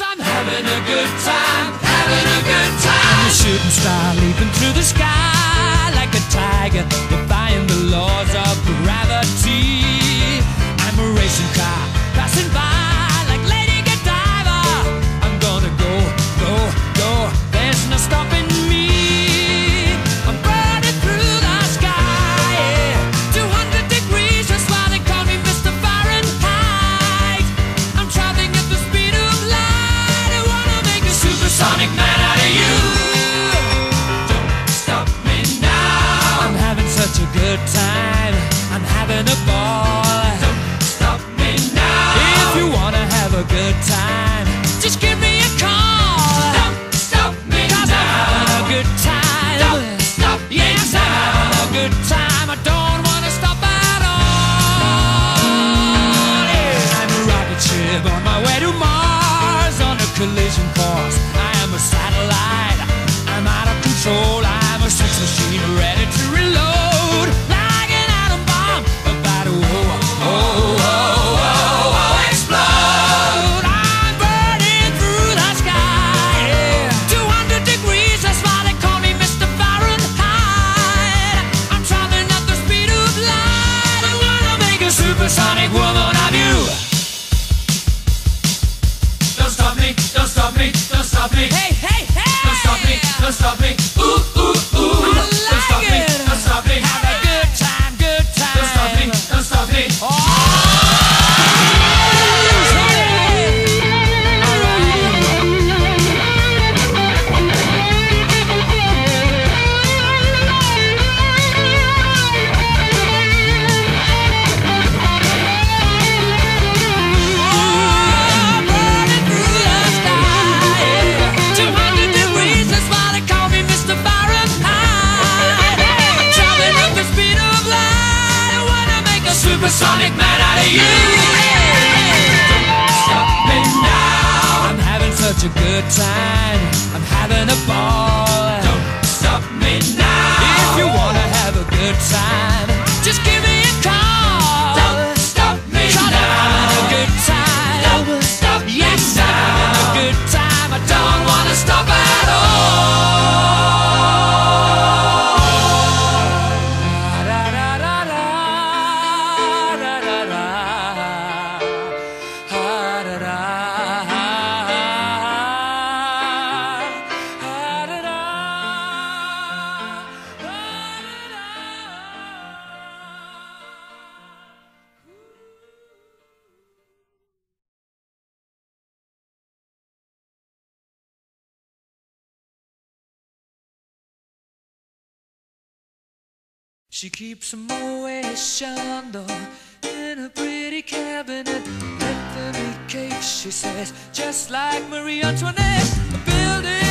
I'm having a good time, having a good time. I'm a shooting star leaping through the sky like a tiger, Ball. Don't stop me now. If you wanna have a good time, just give me a call. Don't stop me Cause now. I'm having a good time. Don't stop me yes, now. I'm having a good time. I don't wanna stop at all. Yeah. I'm a rocket ship on my way to Mars on a collision course. I am a satellite. Stop me. Hey, hey, hey! Don't stop me, don't stop me. Ooh, ooh, a supersonic man out of you. Don't Stop me now. I'm having such a good time. She keeps a Moet Chandon in a pretty cabinet. Anthony cake, she says, just like Marie Antoinette. Building a remedy